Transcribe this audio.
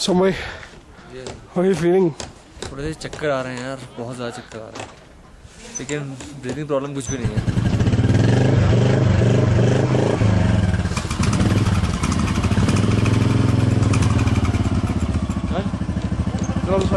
So my, how are you feeling? थोड़े से चक्कर आ रहे हैं यार बहुत ज़्यादा चक्कर आ रहे हैं। लेकिन ब्रीदिंग प्रॉब्लम कुछ भी नहीं है। हाँ? तो Not as